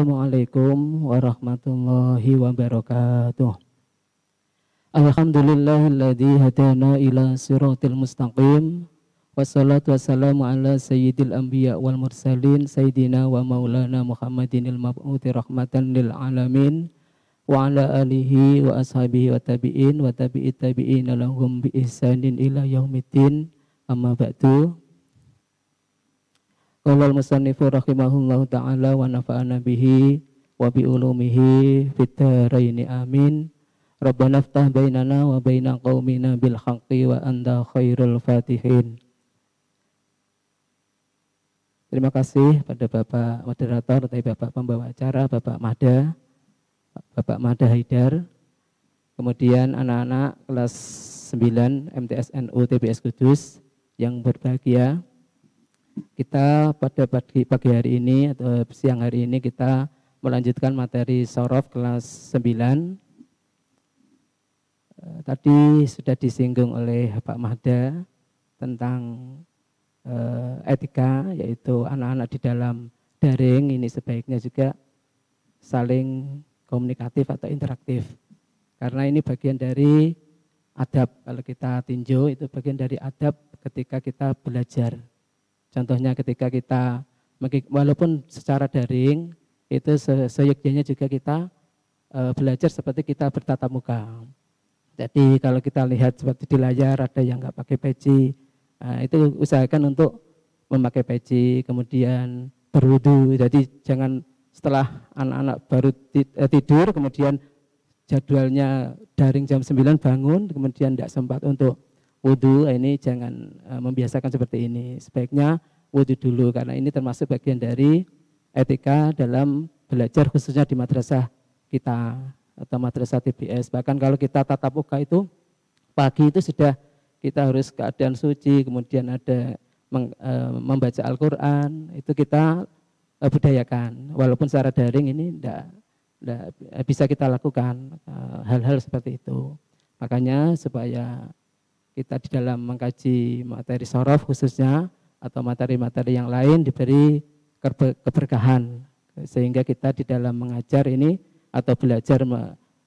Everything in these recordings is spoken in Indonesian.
Assalamualaikum warahmatullahi wabarakatuh. Alhamdulillahilladzi hadana ila siratil mustaqim. Wassalatu wassalamu ala sayyidil anbiya wal mursalin sayyidina wa maulana Muhammadinil mab'uti rahmatan lil alamin wa ala alihi wa ashabihi wa tabi'in wa tabi'it tabi'in lahum bi ihsanin ila yaumiddin amma ba'du Qala al-musannifu rahimahullahu taala wa nafa'ana bihi wa bi ulumihi amin. Rabbana ftah bainana wa baina qaumina bil haqqi wa anta khairul fatihin. Terima kasih pada Bapak moderator, tadi Bapak pembawa acara, Bapak Mada, Bapak Mada Haidar, kemudian anak-anak kelas 9 MTSNU TBS Kudus yang berbahagia, kita pada pagi, pagi hari ini atau siang hari ini kita melanjutkan materi sorof kelas 9. Eh, tadi sudah disinggung oleh Pak Mahda tentang uh, etika, yaitu anak-anak di dalam daring ini sebaiknya juga saling komunikatif atau interaktif. Karena ini bagian dari adab, kalau kita tinjau itu bagian dari adab ketika kita belajar Contohnya ketika kita walaupun secara daring itu seyogyanya juga kita e, belajar seperti kita bertatap muka. Jadi kalau kita lihat seperti di layar ada yang nggak pakai peci, nah, itu usahakan untuk memakai peci, kemudian berwudu. Jadi jangan setelah anak-anak baru e, tidur, kemudian jadwalnya daring jam 9 bangun, kemudian tidak sempat untuk wudhu ini jangan uh, membiasakan seperti ini. Sebaiknya wudhu dulu karena ini termasuk bagian dari etika dalam belajar khususnya di madrasah kita atau madrasah TBS. Bahkan kalau kita tatap muka itu pagi itu sudah kita harus keadaan suci, kemudian ada meng, e, membaca Al-Quran, itu kita budayakan. Walaupun secara daring ini tidak bisa kita lakukan hal-hal seperti itu. Makanya supaya kita di dalam mengkaji materi sorof khususnya atau materi-materi yang lain diberi keberkahan. Sehingga kita di dalam mengajar ini atau belajar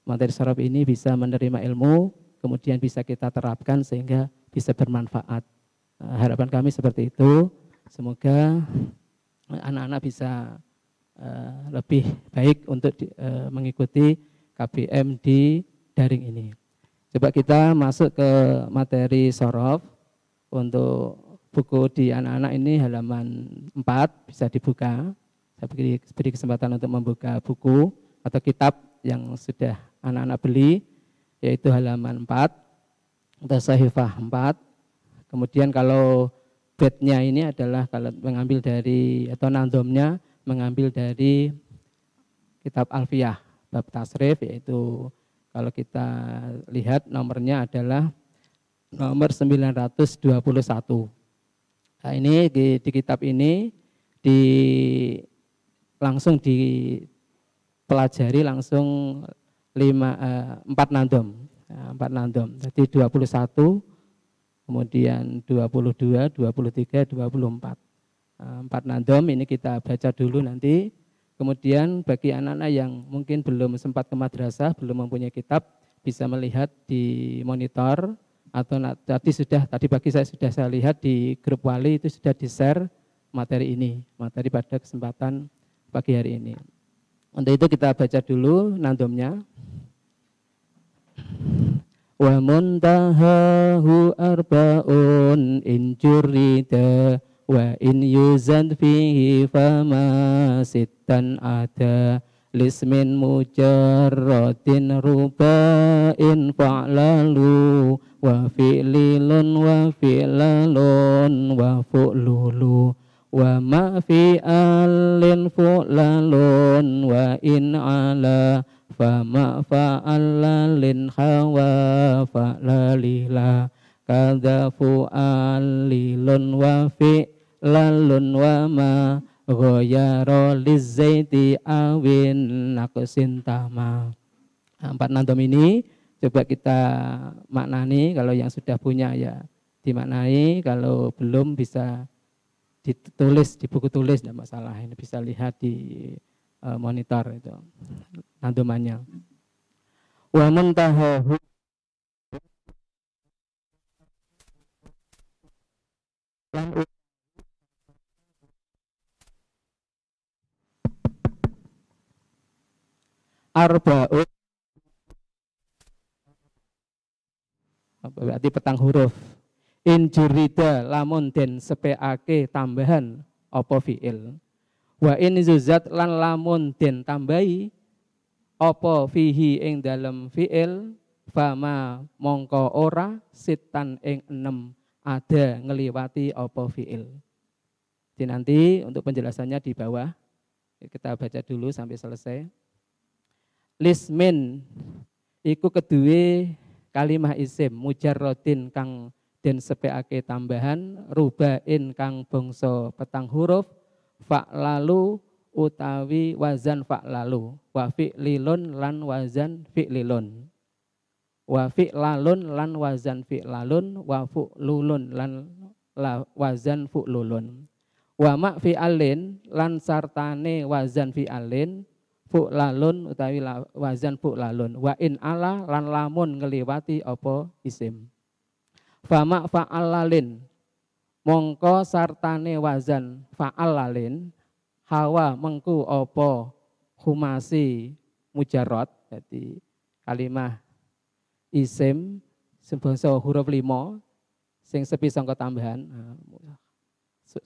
materi sorof ini bisa menerima ilmu kemudian bisa kita terapkan sehingga bisa bermanfaat. Eh, harapan kami seperti itu. Semoga anak-anak bisa eh, lebih baik untuk eh, mengikuti KBM di daring ini. Coba kita masuk ke materi sorof untuk buku di anak-anak ini halaman 4 bisa dibuka. Saya beri, beri kesempatan untuk membuka buku atau kitab yang sudah anak-anak beli yaitu halaman 4 atau sahifah 4. Kemudian kalau bednya ini adalah kalau mengambil dari atau nandomnya mengambil dari kitab Alfiyah bab tasrif yaitu kalau kita lihat nomornya adalah nomor 921. Nah, ini di, di kitab ini di langsung dipelajari langsung lima eh, empat nandom. Nah, empat nandom. Jadi 21 kemudian 22 23 24 nah, empat nandom ini kita baca dulu nanti Kemudian bagi anak-anak yang mungkin belum sempat ke madrasah, belum mempunyai kitab, bisa melihat di monitor atau tadi sudah tadi pagi saya sudah saya lihat di grup wali itu sudah di-share materi ini, materi pada kesempatan pagi hari ini. Untuk itu kita baca dulu nandomnya. Wa muntahahu arbaun injurida wa in yuzan fihi fama sittan ada lismin mujarratin ruba'in fa'lalu wa fi'lilun wa fi'lalun wa fu'lulu wa ma fi alin fu'lalun wa in ala fa ma fa'alalin hawa fa'lalila kada fu'alilun wa fi lalun wa ma ghayara lizaiti awin naqsin tama. Nah, empat nandom ini coba kita maknani kalau yang sudah punya ya dimaknai kalau belum bisa ditulis di buku tulis tidak masalah ini bisa lihat di uh, monitor itu nandumannya. Wa arba'un. Berarti petang huruf. Injurida lamun den sepeake tambahan apa fiil? Wa in zuzat lan lamun den tambahi apa fihi ing dalam fiil? Fama mongko ora sitan ing enam ada ngeliwati apa fiil. Jadi nanti untuk penjelasannya di bawah. Kita baca dulu sampai selesai lismin. Iku kedue kalimah isim mujarrodin kang den sepeake tambahan rubain kang bangsa petang huruf fa lalu utawi wazan fa lalu. Wa lilun lan wazan lilun. Wa lalun lan wazan lalun wa lulun lan la wazan lulun. Wa ma alin lan sartane wazan alin lalun utawi wazan lalun. Wa in ala lan lamun ngeliwati apa isim. Fama fa'alalin mongko sartane wazan fa'alalin hawa mengku apa humasi mujarot jadi kalimah isim sebangsa huruf limo sing sepi sangka tambahan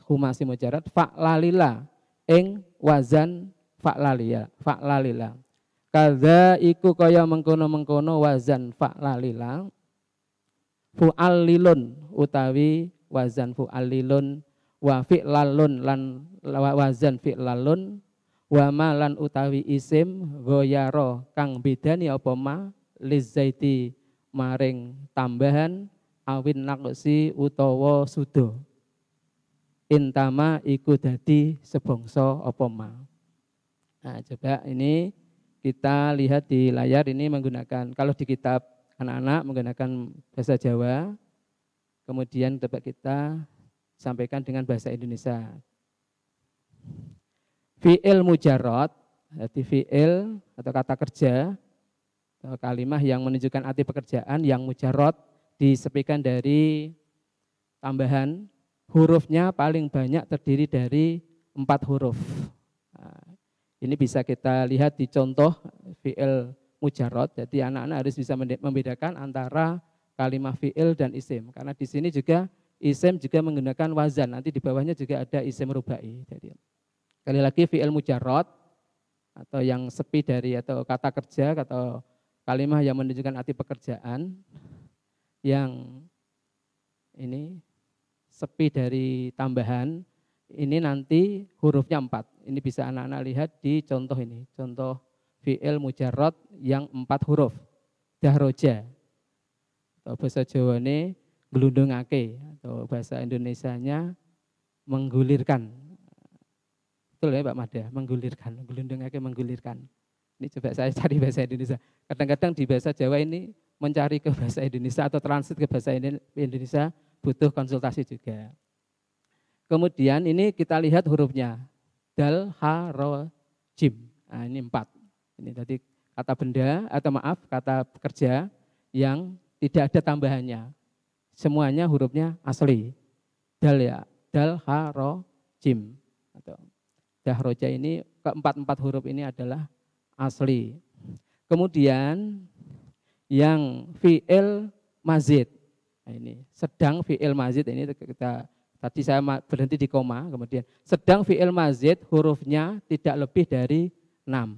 humasi mujarot fa'lalila ing wazan fa'lalila fa'lalila Kada iku kaya mengkono-mengkono wazan fa'lalila fu'allilun utawi wazan fu'allilun wa fi'lalun lan wazan fi'lalun wa ma lan utawi isim goyaro kang bedani apa ma lizaiti maring tambahan awin nakosi utawa sudo. Intama iku dadi sebongso apa ma Nah, coba ini kita lihat di layar ini menggunakan kalau di kitab anak-anak menggunakan bahasa Jawa, kemudian coba kita sampaikan dengan bahasa Indonesia. Fi'il mujarot, jadi fi'il atau kata kerja, atau kalimah yang menunjukkan arti pekerjaan yang mujarot disepikan dari tambahan hurufnya paling banyak terdiri dari empat huruf. Ini bisa kita lihat di contoh fi'il mujarot. Jadi anak-anak harus bisa membedakan antara kalimat fi'il dan isim. Karena di sini juga isim juga menggunakan wazan. Nanti di bawahnya juga ada isim rubai. Jadi kali lagi fi'il mujarot atau yang sepi dari atau kata kerja atau kalimat yang menunjukkan arti pekerjaan yang ini sepi dari tambahan ini nanti hurufnya empat. Ini bisa anak-anak lihat di contoh ini. Contoh fi'il mujarrad yang empat huruf. Dahroja. Atau bahasa Jawa ini gelundungake. Atau bahasa Indonesianya menggulirkan. Betul ya Pak Mada? Menggulirkan. Gelundungake menggulirkan. Ini coba saya cari bahasa Indonesia. Kadang-kadang di bahasa Jawa ini mencari ke bahasa Indonesia atau transit ke bahasa Indonesia butuh konsultasi juga. Kemudian ini kita lihat hurufnya. Dal, ha, ro, jim. Nah, ini empat. Ini tadi kata benda atau maaf kata pekerja yang tidak ada tambahannya. Semuanya hurufnya asli. Dal ya, dal, ha, ro, jim. Atau dahroja ini keempat-empat huruf ini adalah asli. Kemudian yang fi'il mazid. Nah, ini sedang fi'il mazid ini kita Tadi saya berhenti di koma, kemudian sedang fi'il mazid hurufnya tidak lebih dari 6.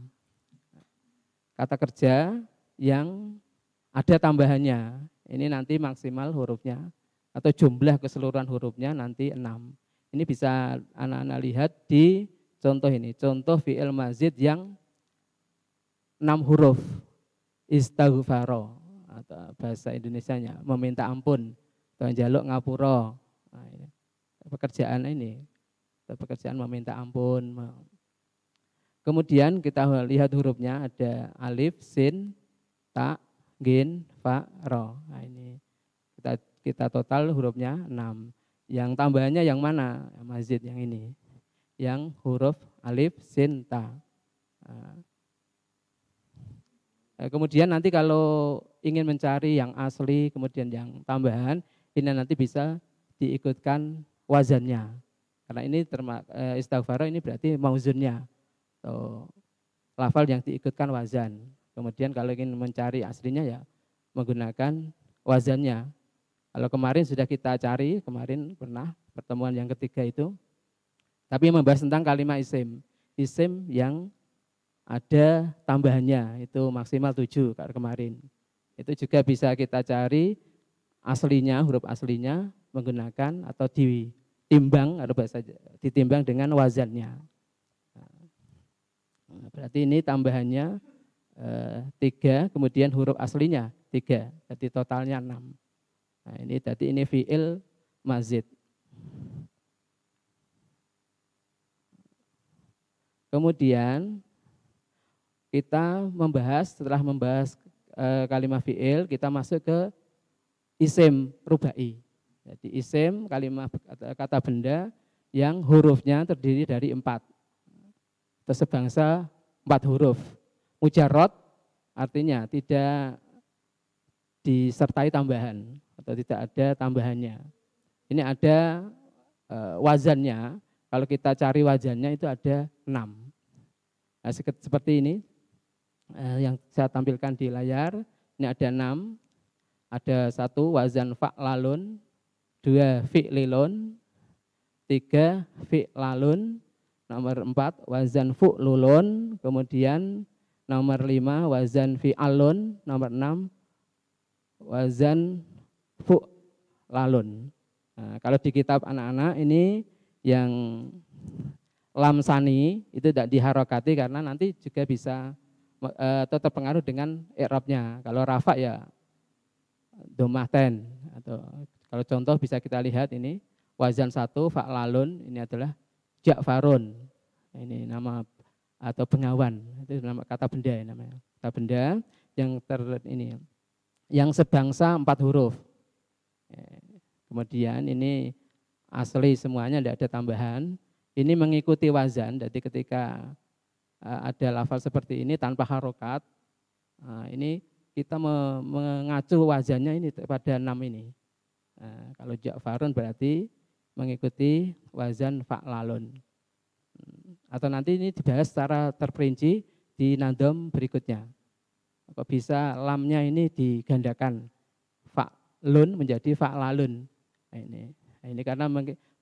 Kata kerja yang ada tambahannya. Ini nanti maksimal hurufnya atau jumlah keseluruhan hurufnya nanti 6. Ini bisa anak-anak lihat di contoh ini. Contoh fi'il mazid yang 6 huruf. Istaghfaro atau bahasa Indonesianya meminta ampun atau jaluk ngapuro. Nah, pekerjaan ini, pekerjaan meminta ampun. Kemudian kita lihat hurufnya ada alif, sin, ta, gin, fa, ro. Nah ini kita kita total hurufnya 6. Yang tambahannya yang mana? Mazid yang ini. Yang huruf alif, sin, ta. Eh, kemudian nanti kalau ingin mencari yang asli, kemudian yang tambahan, ini nanti bisa diikutkan wazannya. Karena ini eh, istighfar ini berarti mauzunnya. So, lafal yang diikutkan wazan. Kemudian kalau ingin mencari aslinya ya menggunakan wazannya. Kalau kemarin sudah kita cari, kemarin pernah pertemuan yang ketiga itu. Tapi membahas tentang kalimat isim. Isim yang ada tambahannya itu maksimal 7 kalau kemarin. Itu juga bisa kita cari aslinya, huruf aslinya menggunakan atau ditimbang atau bahasa ditimbang dengan wazannya. Nah, berarti ini tambahannya eh, tiga, kemudian huruf aslinya tiga, jadi totalnya enam. Nah, ini tadi ini fiil mazid. Kemudian kita membahas setelah membahas e, kalimat fiil kita masuk ke isim rubai. Jadi isim kalimat kata benda yang hurufnya terdiri dari empat. Atau sebangsa empat huruf. Mujarot artinya tidak disertai tambahan atau tidak ada tambahannya. Ini ada e, wazannya. Kalau kita cari wazannya itu ada enam. Nah, seperti ini eh, yang saya tampilkan di layar. Ini ada enam, ada satu wazan fa'lalun, dua fi'lilun, tiga fi'lalun, nomor empat wazan fu'lulun, kemudian nomor lima wazan fi'alun, nomor enam wazan fu'lalun. Nah, kalau di kitab anak-anak ini yang lamsani itu tidak diharokati karena nanti juga bisa atau eh, terpengaruh dengan i'rabnya. Kalau rafa ya domah ten atau kalau contoh bisa kita lihat ini wazan satu fa'lalun ini adalah jakfarun. Ini nama atau pengawan itu nama kata benda ya namanya. Kata benda yang ter ini yang sebangsa empat huruf. Kemudian ini asli semuanya tidak ada tambahan. Ini mengikuti wazan, jadi ketika Eh, ada lafal seperti ini tanpa harokat, nah, ini kita mengacu wajahnya ini pada enam ini. Nah, kalau Ja'farun berarti mengikuti wazan fa'lalun. Hmm, atau nanti ini dibahas secara terperinci di nandom berikutnya. Kok bisa lamnya ini digandakan fa'lun menjadi fa'lalun. Nah, ini. Nah, ini karena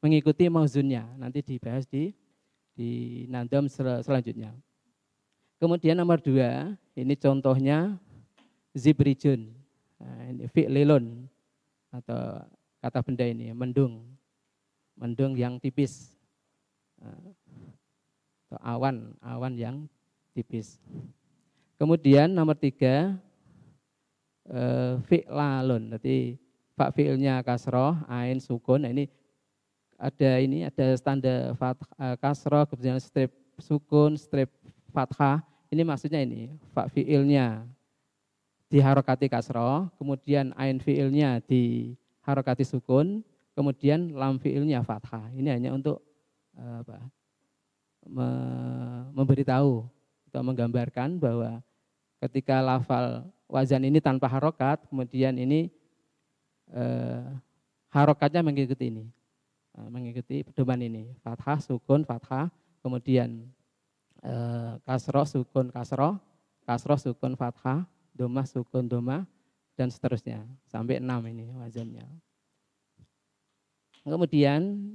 mengikuti mauzunnya. Nanti dibahas di di nandom selanjutnya. Kemudian nomor dua, ini contohnya zibrijun. Nah, ini fi'lilun atau kata benda ini, mendung. Mendung yang tipis. Nah, atau awan, awan yang tipis. Kemudian nomor tiga, eh, fi'lalun. Jadi pak fi'ilnya kasroh, ain sukun. Nah, ini ada ini ada standar eh, kasroh, kemudian strip sukun, strip fathah, ini maksudnya ini, fa fiilnya diharokati kasroh, kemudian ain fiilnya diharokati sukun, kemudian lam fiilnya fathah. Ini hanya untuk eh, apa, me, memberitahu atau menggambarkan bahwa ketika lafal wazan ini tanpa harokat, kemudian ini eh, harokatnya mengikuti ini, eh, mengikuti pedoman ini, fathah, sukun, fathah, kemudian eh, kasroh, sukun kasroh, kasroh, sukun fathah, domah, sukun domah, dan seterusnya. Sampai enam ini wazannya. Kemudian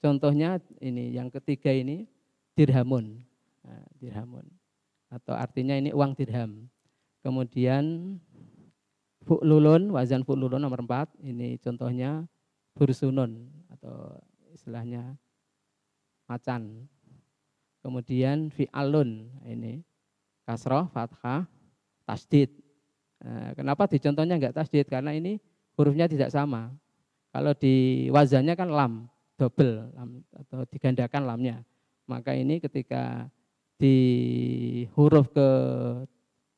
contohnya ini yang ketiga ini dirhamun. Nah, dirhamun. Atau artinya ini uang dirham. Kemudian fu'lulun, wazan fu'lulun nomor empat. Ini contohnya bursunun atau istilahnya macan. Kemudian fi'alun ini kasroh, fathah, tasdid. Nah, kenapa di contohnya enggak tasdid? Karena ini hurufnya tidak sama. Kalau di wazannya kan lam, double lam, atau digandakan lamnya. Maka ini ketika di huruf ke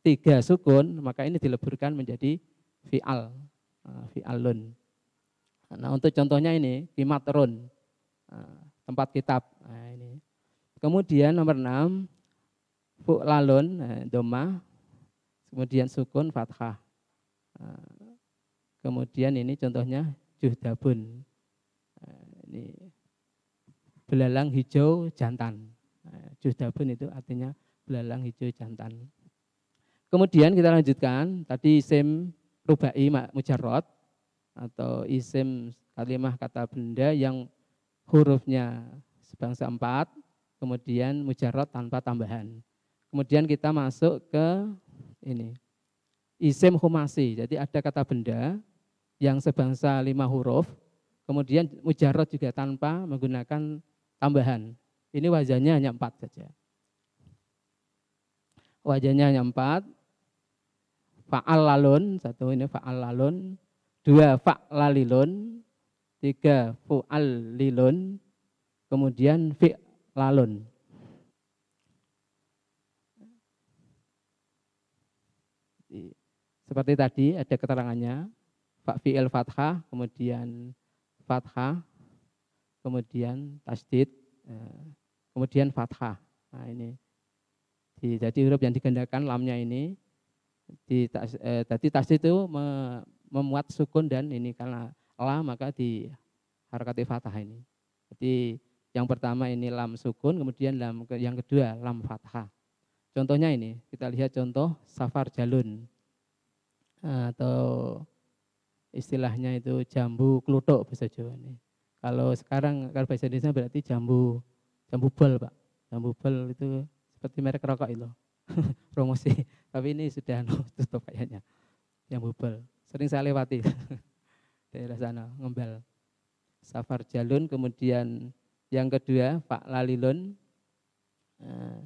tiga sukun, maka ini dileburkan menjadi fi'al, nah, fi'alun. Nah untuk contohnya ini, kimatrun, nah, tempat kitab. Nah, ini Kemudian nomor 6 fu'lalun nah, doma. Kemudian sukun fathah. Kemudian ini contohnya juhdabun. Ini belalang hijau jantan. Juhdabun itu artinya belalang hijau jantan. Kemudian kita lanjutkan, tadi isim rubai mujarrot atau isim kalimah kata benda yang hurufnya sebangsa empat, kemudian mujarot tanpa tambahan. Kemudian kita masuk ke ini, isim humasi. Jadi ada kata benda yang sebangsa lima huruf, kemudian mujarot juga tanpa menggunakan tambahan. Ini wajahnya hanya empat saja. Wajahnya hanya empat. Fa'al lalun, satu ini fa'al lalun, dua fa'lalilun, tiga fu'al lilun, kemudian fi'lalun. Seperti tadi ada keterangannya, fi'il fathah, kemudian fathah, kemudian tasdid, eh, kemudian fathah. Nah ini, jadi huruf yang digandakan lamnya ini, di, eh, tadi tasdid itu memuat sukun dan ini karena la maka di harakati fathah ini. Jadi yang pertama ini lam sukun, kemudian lam yang kedua lam fathah. Contohnya ini, kita lihat contoh safar jalun atau istilahnya itu jambu klutuk bahasa Jawa ini. Kalau sekarang kalau bahasa Indonesia berarti jambu jambu bol pak. Jambu bol itu seperti merek rokok itu promosi. Tapi ini sudah tutup kayaknya. Jambu bol. Sering saya lewati daerah sana ngembal. Safar jalun kemudian yang kedua Pak Lalilun. Nah,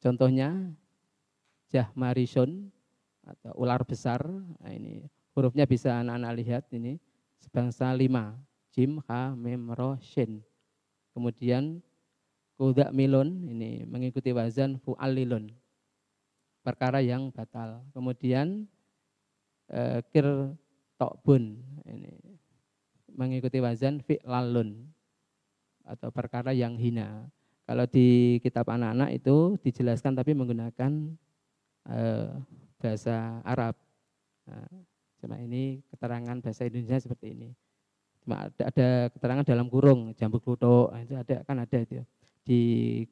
Contohnya Jahmarison atau ular besar. Nah, ini hurufnya bisa anak-anak lihat ini sebangsa lima. Jim, Ha, Mem, Ro, Shin. Kemudian Kuda milun ini mengikuti wazan fu'alilun. Perkara yang batal. Kemudian eh, kir tokbun ini mengikuti wazan fi'lalun atau perkara yang hina. Kalau di kitab anak-anak itu dijelaskan tapi menggunakan eh, bahasa Arab. Nah, cuma ini keterangan bahasa Indonesia seperti ini. Cuma ada, ada keterangan dalam kurung, jambu kluto, nah, itu ada kan ada itu di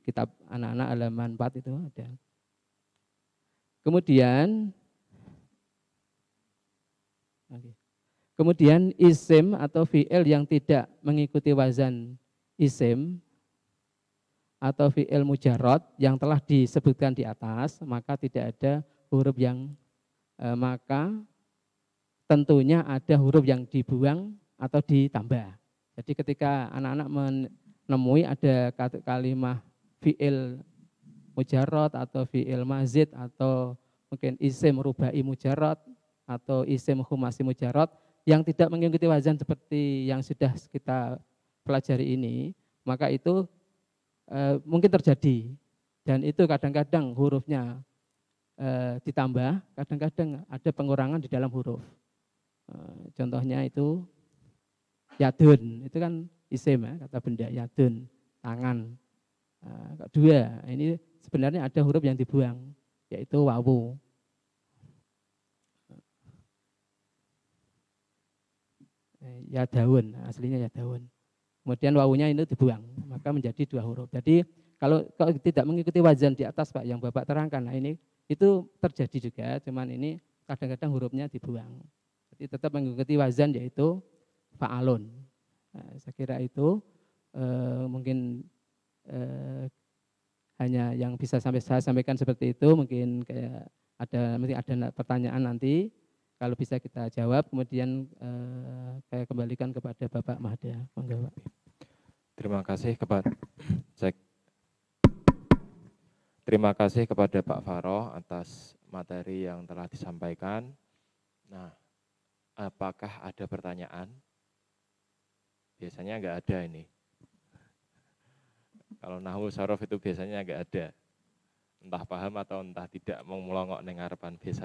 kitab anak-anak halaman 4 itu ada. Kemudian Kemudian isim atau fi'il yang tidak mengikuti wazan isim atau fi'il mujarot yang telah disebutkan di atas, maka tidak ada huruf yang e, maka tentunya ada huruf yang dibuang atau ditambah. Jadi ketika anak-anak menemui ada kalimat fi'il mujarot atau fi'il mazid atau mungkin isim rubai mujarot atau isim humasi mujarot yang tidak mengikuti wazan seperti yang sudah kita pelajari ini, maka itu e, mungkin terjadi dan itu kadang-kadang hurufnya e, ditambah, kadang-kadang ada pengurangan di dalam huruf. E, contohnya itu yadun, itu kan isim ya, kata benda yadun, tangan. E, kedua, ini sebenarnya ada huruf yang dibuang, yaitu wawu. Ya daun, aslinya ya daun kemudian wawunya ini dibuang, maka menjadi dua huruf. Jadi kalau, kalau tidak mengikuti wajan di atas Pak yang Bapak terangkan, nah ini itu terjadi juga, cuman ini kadang-kadang hurufnya dibuang. Jadi tetap mengikuti wajan yaitu fa'alun. Nah, saya kira itu eh, mungkin eh, hanya yang bisa sampai saya sampaikan seperti itu, mungkin kayak ada mungkin ada pertanyaan nanti kalau bisa kita jawab kemudian eh, saya kembalikan kepada Bapak Mahda. Terima kasih kepada cek. Terima kasih kepada Pak Faroh atas materi yang telah disampaikan. Nah, apakah ada pertanyaan? Biasanya enggak ada ini. Kalau nahu sarof itu biasanya enggak ada. Entah paham atau entah tidak mau melongok nengarpan biasa